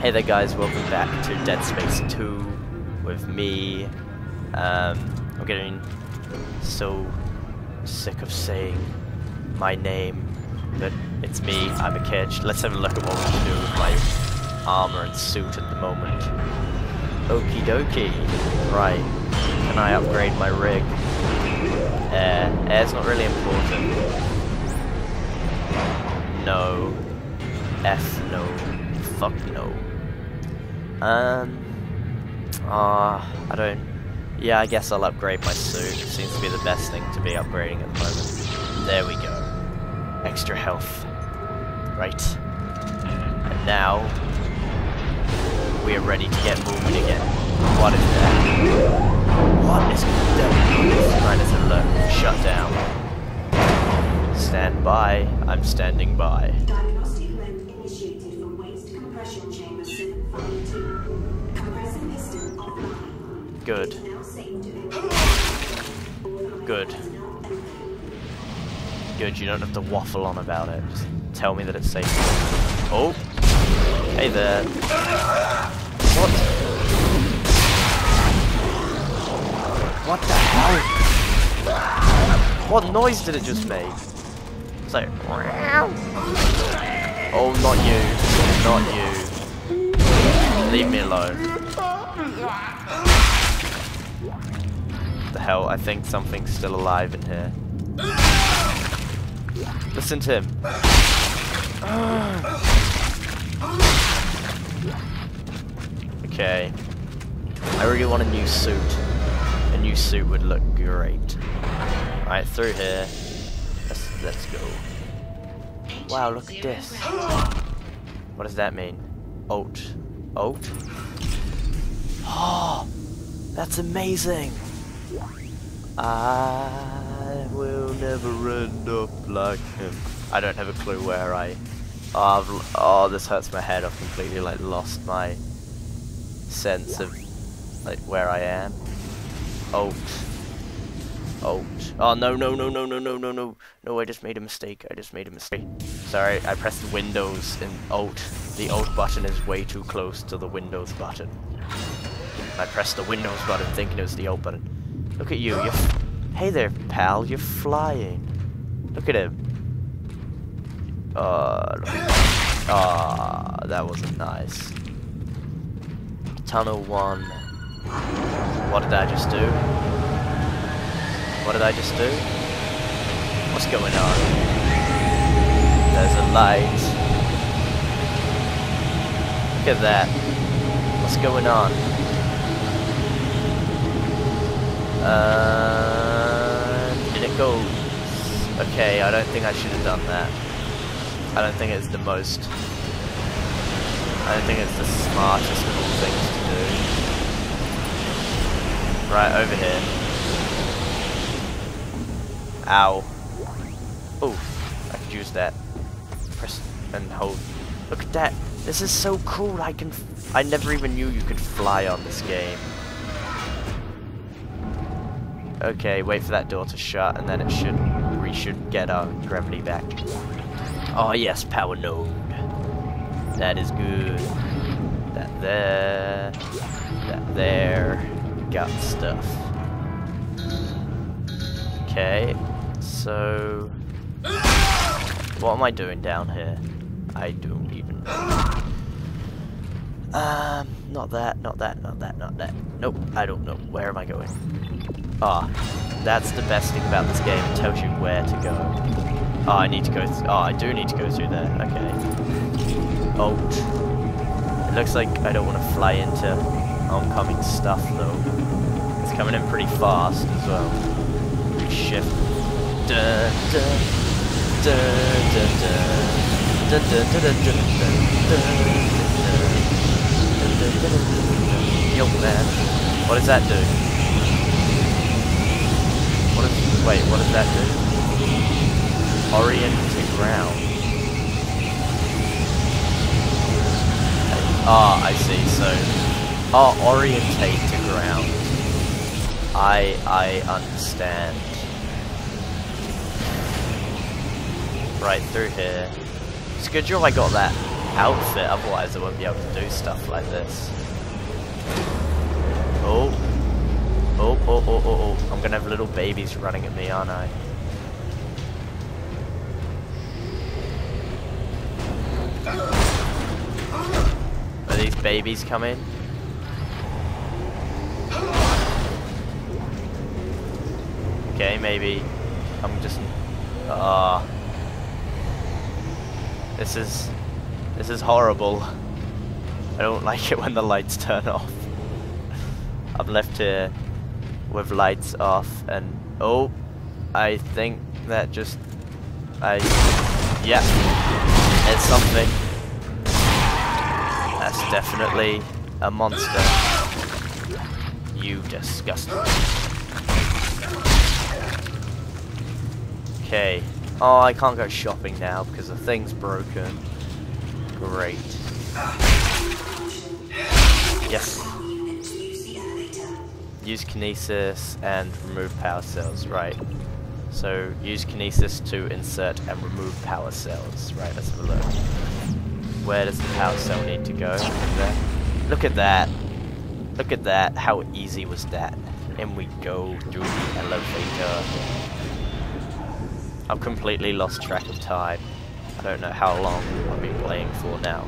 Hey there guys, welcome back to Dead Space 2 with me. Um, I'm getting so sick of saying my name, but it's me, I'm a kid. Let's have a look at what we can do with my armor and suit at the moment. Okie dokie. Right, can I upgrade my rig? Air. Air's not really important. No. F no. Fuck no. Um. Ah, uh, I don't. Yeah, I guess I'll upgrade my suit. It seems to be the best thing to be upgrading at the moment. There we go. Extra health. Right. And now we are ready to get moving again. What is that? What is that? As alert. Shut down. Stand by. I'm standing by. Good. Good. Good, you don't have to waffle on about it. Just tell me that it's safe. Oh! Hey there. What? What the hell? What noise did it just make? It's like... Oh, not you. Not you. Leave me alone. The hell? I think something's still alive in here. Listen to him. okay. I really want a new suit. A new suit would look great. Alright, through here. Let's, let's go. Wow, look at this. What does that mean? Alt. Alt? Oh! That's amazing! I will never end up like him. I don't have a clue where I... Oh, I've, oh, this hurts my head. I've completely like lost my sense of like where I am. Alt. Alt. Oh no no no no no no no no no! I just made a mistake. I just made a mistake. Sorry, I pressed Windows and Alt. The Alt button is way too close to the Windows button. I pressed the Windows button thinking it was the button. Look at you. You're hey there, pal. You're flying. Look at him. Uh, Ah, that wasn't nice. Tunnel 1. What did I just do? What did I just do? What's going on? There's a light. Look at that. What's going on? Uh, did it go? Okay, I don't think I should have done that. I don't think it's the most... I don't think it's the smartest cool things to do. Right, over here. Ow. Oh, I could use that. Press and hold. Look at that. This is so cool. I can... I never even knew you could fly on this game. Okay, wait for that door to shut, and then it should... We should get our gravity back. Oh yes, power node. That is good. That there. That there. Got stuff. Okay, so... What am I doing down here? I don't even know. Um, not that, not that, not that, not that. Nope, I don't know. Where am I going? Ah, that's the best thing about this game. It tells you where to go. Oh, I need to go. oh, I do need to go through there. Okay. Oh. It looks like I don't want to fly into oncoming stuff though. It's coming in pretty fast as well. Shift. Da, da, da, da, da. Yo man, what does that do? Wait, what does that do? Orient to ground. Ah, I see. So, oh, orientate to ground. I I understand. Right through here. It's a good job I got that outfit, otherwise I won't be able to do stuff like this. Oh. Oh, oh, oh, oh, oh. I'm gonna have little babies running at me, aren't I? Are these babies coming? Okay, maybe I'm just ah. this is this is horrible. I don't like it when the lights turn off. I'm left here with lights off and oh I think that just I yeah it's something. That's definitely a monster. You disgusting okay. Oh I can't go shopping now because the thing's broken. Great. Yes use kinesis and remove power cells, right. So use kinesis to insert and remove power cells. Right, let's have a look. Where does the power cell need to go? There. Look at that. Look at that. How easy was that? And we go through the elevator. I've completely lost track of time. I don't know how long I've been playing for now.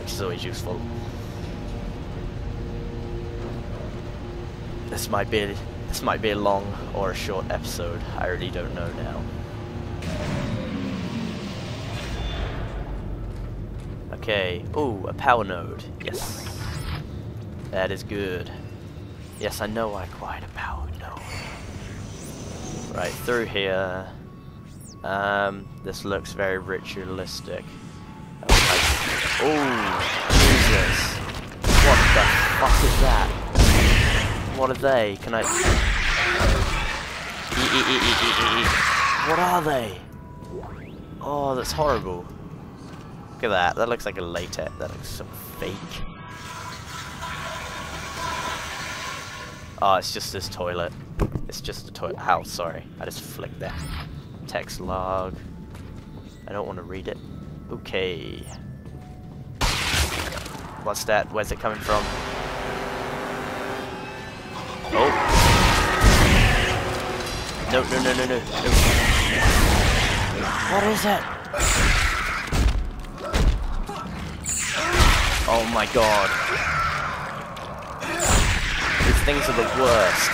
Which is always useful. This might be this might be a long or a short episode. I really don't know now. Okay. Oh, a power node. Yes. That is good. Yes, I know I acquired a power node. Right, through here. Um, this looks very ritualistic. Oh, Jesus. What the fuck is that? What are they? Can I... What are they? Oh, that's horrible. Look at that. That looks like a latex. That looks so fake. Oh, it's just this toilet. It's just a toilet house, sorry. I just flicked that. Text log. I don't want to read it. Okay. What's that? Where's it coming from? Oh. No, no, no, no, no, no. What is it? Oh my god. These things are the worst.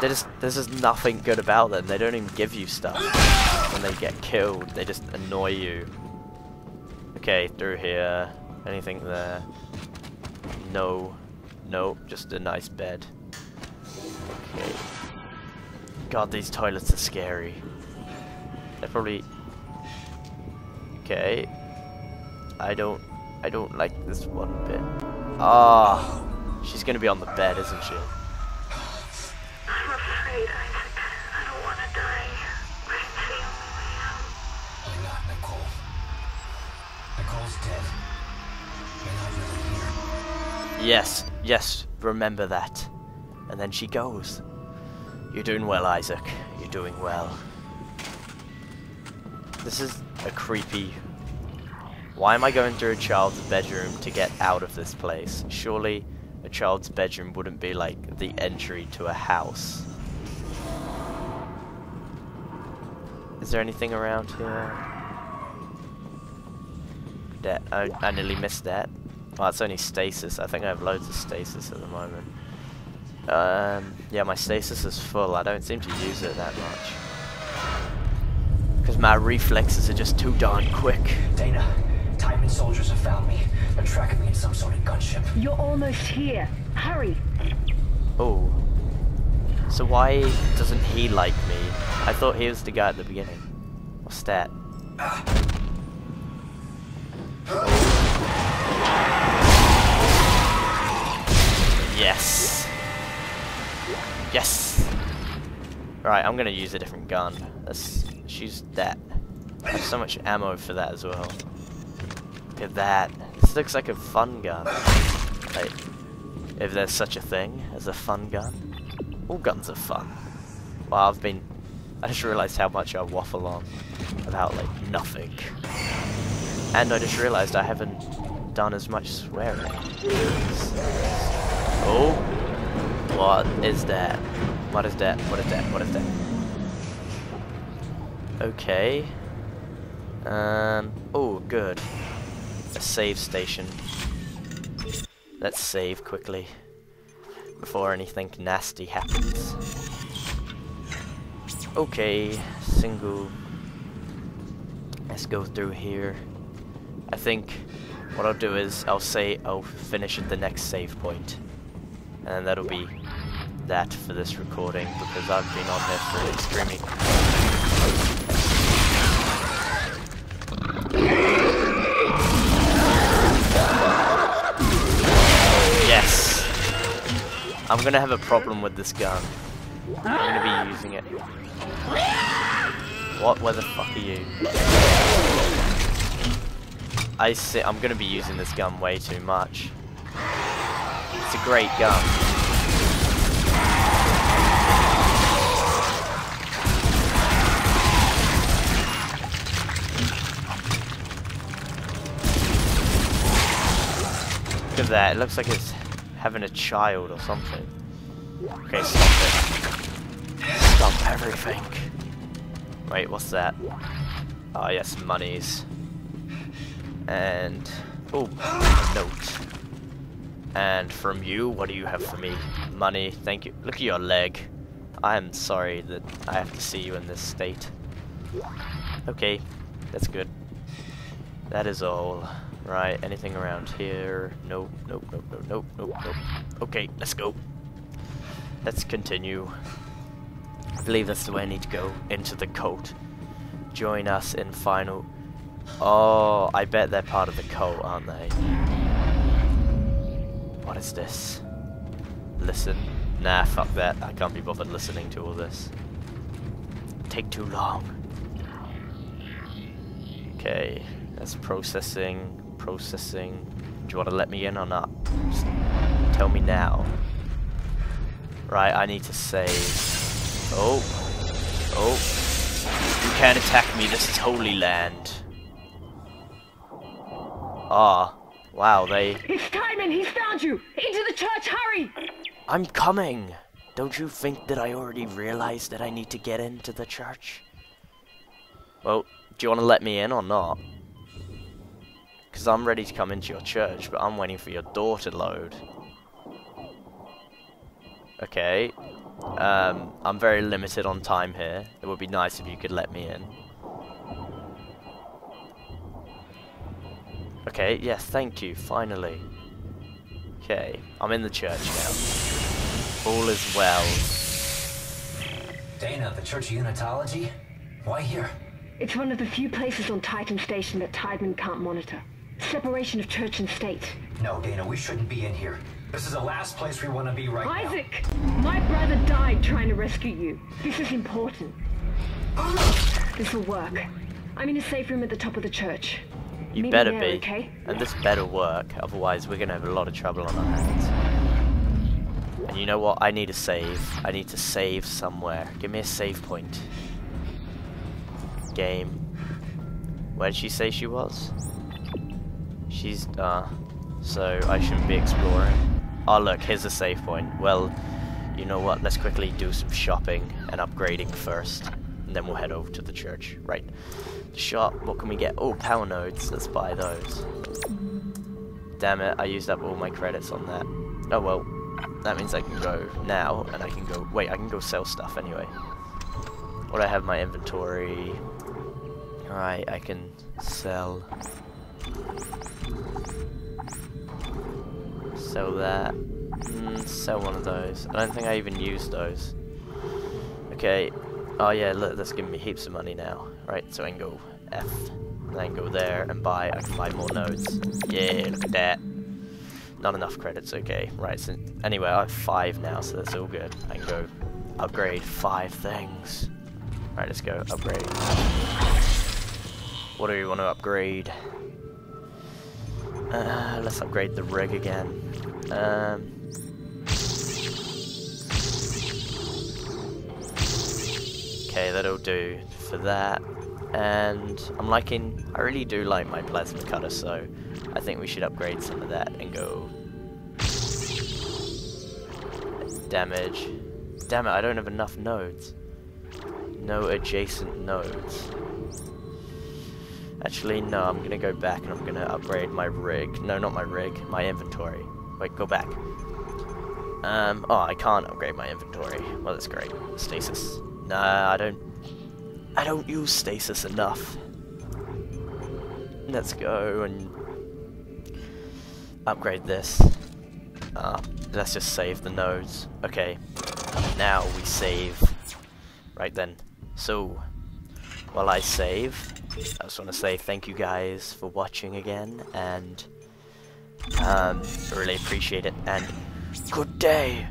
They just, there's just nothing good about them. They don't even give you stuff when they get killed. They just annoy you. Okay, through here. Anything there? No. Nope, just a nice bed. Okay. God, these toilets are scary. They're probably... Okay. I don't... I don't like this one bit. Ah! she's gonna be on the bed, isn't she? I'm afraid, Isaac. I don't want to die. But it's the only way out. Why not, Nicole? Nicole's dead. You're not really here. Yes, yes, remember that. And then she goes. You're doing well, Isaac. You're doing well. This is a creepy... Why am I going through a child's bedroom to get out of this place? Surely a child's bedroom wouldn't be like the entry to a house. Is there anything around here? That I, I nearly missed that. Well, it's only stasis. I think I have loads of stasis at the moment. Um, yeah, my stasis is full. I don't seem to use it that much. Because my reflexes are just too darn quick. Daina, Tiedemann soldiers have found me. They're tracking me in some sort of gunship. You're almost here. Hurry. Oh. So why doesn't he like me? I thought he was the guy at the beginning. What's that? Yes. Yes. Right, I'm gonna use a different gun. Let's choose that. Have so much ammo for that as well. Look at that. This looks like a fun gun. Like, if there's such a thing as a fun gun. All guns are fun. Well, I've been... I just realised how much I waffle on about, like, nothing. And I just realised I haven't done as much swearing. Oh! What is that? What is that? What is that? What is that? Okay. Um. Oh, good. A save station. Let's save quickly before anything nasty happens. Okay, single. Let's go through here. I think what I'll do is I'll say I'll finish at the next save point, and that'll be that for this recording because I've been on here for extremely Yes! I'm gonna have a problem with this gun. I'm gonna be using it. What? Where the fuck are you? I see. I'm gonna be using this gun way too much. Great gun. Look at that. It looks like it's having a child or something. Okay, stop it. Stop everything. Wait, what's that? Ah, yes, monies. And... Oh, note. And from you, what do you have for me? Money, thank you. Look at your leg. I am sorry that I have to see you in this state. Okay, that's good. That is all. Right, anything around here? Nope, nope, nope, nope, nope, nope, nope. Okay, let's go. Let's continue. I believe that's the way I need to go. Into the cult. Join us in final... Oh, I bet they're part of the cult, aren't they? What is this? Listen. Nah, fuck that. I can't be bothered listening to all this. Take too long. Okay, that's processing, processing. Do you want to let me in or not? Just tell me now. Right, I need to save. Oh. Oh. You can't attack me, this is holy land. Ah. Wow, they... It's Tiedemann! He's found you! Into the church, hurry! I'm coming! Don't you think that I already realized that I need to get into the church? Well, do you want to let me in or not? Because I'm ready to come into your church, but I'm waiting for your door to load. Okay. Um, I'm very limited on time here. It would be nice if you could let me in. Okay, yes, thank you, finally. Okay, I'm in the church now. All is well. Daina, the Church of Unitology? Why here? It's one of the few places on Titan Station that Tiedemann can't monitor. Separation of church and state. No, Daina, we shouldn't be in here. This is the last place we want to be right now. Isaac! My brother died trying to rescue you. This is important. This will work. I'm in a safe room at the top of the church. You me better be. okay? And this better work, otherwise we're gonna have a lot of trouble on our hands. And you know what? I need a save. I need to save somewhere. Give me a save point. Game. Where did she say she was? She's, uh, so I shouldn't be exploring. Oh look, here's a save point. Well, you know what? Let's quickly do some shopping and upgrading first. And then we'll head over to the church. Right. Shop, what can we get? Oh, power nodes. Let's buy those. Damn it, I used up all my credits on that. Oh well, that means I can go now, and I can go... Wait, I can go sell stuff anyway. What I have my inventory? Alright, I can sell... Sell that. Mm, sell one of those. I don't think I even used those. Okay. Oh yeah, look, that's giving me heaps of money now. Right, so I can go F. And can go there and buy. I can buy more nodes. Yeah, look at that. Not enough credits, okay. Right, so anyway, I have five now, so that's all good. I can go upgrade five things. Right, let's go upgrade. What do we want to upgrade? Uh, let's upgrade the rig again. Um, okay, that'll do for that. And I'm liking, I really do like my plasma cutter, so I think we should upgrade some of that and go damage. Damn it, I don't have enough nodes. No adjacent nodes. Actually, no, I'm gonna go back and I'm gonna upgrade my rig. No, not my rig, my inventory. Wait, go back. Um, oh, I can't upgrade my inventory. Well, that's great. Stasis. Nah, I don't... I don't use stasis enough. Let's go and upgrade this. Uh, let's just save the nodes. Okay, now we save. Right then. So, while I save, I just want to say thank you guys for watching again, and um, really appreciate it, and good day!